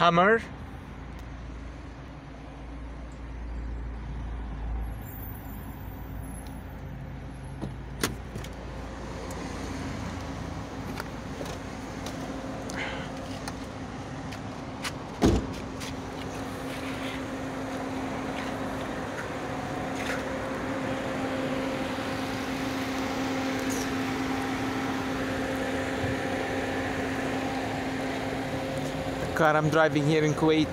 Hummer. Car. I'm driving here in Kuwait